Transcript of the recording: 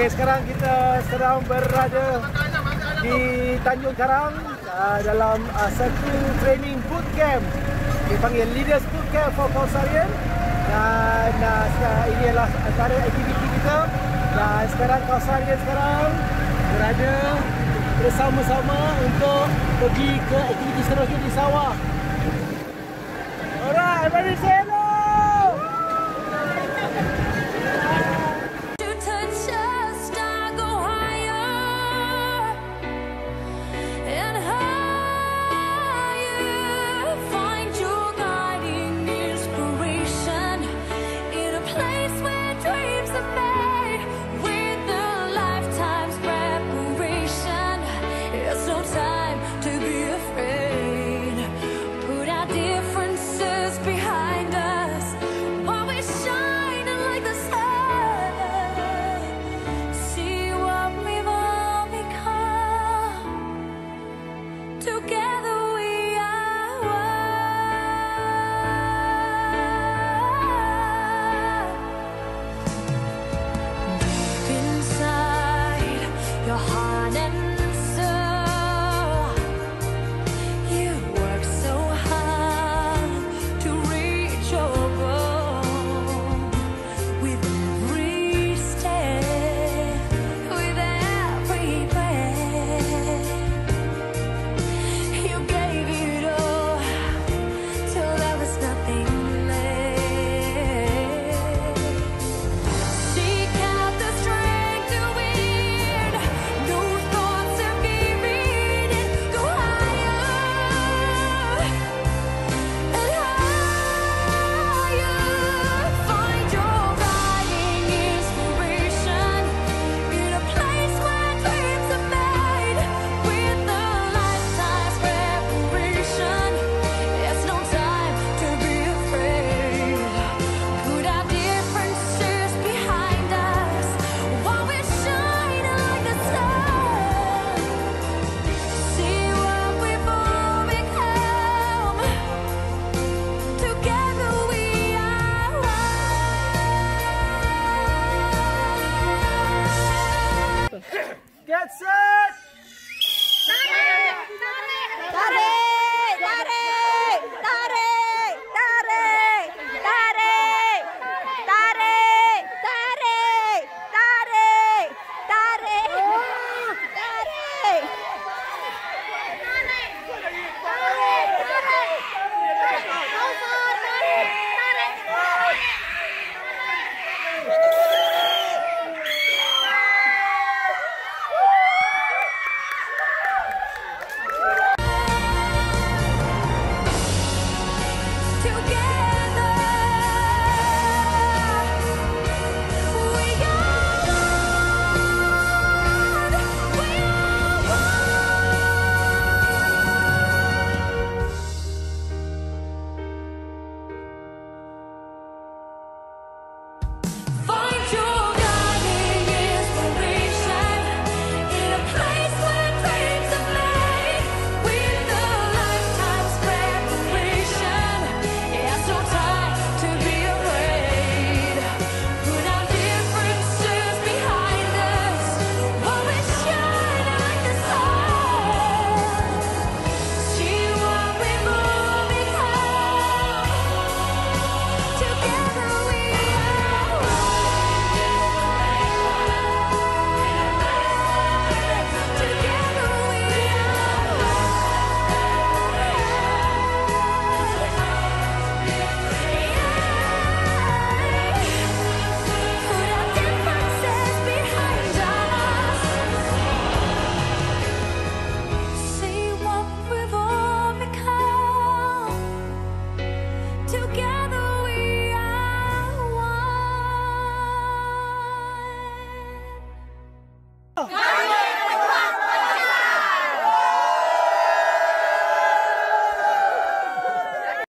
Okey, sekarang kita sedang berada di Tanjung Karang uh, dalam uh, satu training boot camp. Dipanggil Leaders Boot Camp for Kausarian. Dan uh, ini adalah antara aktiviti kita. Dan sekarang Kausarian sekarang berada bersama-sama untuk pergi ke aktiviti seterusnya di sawah. Alright, everybody say hello! That's! 아!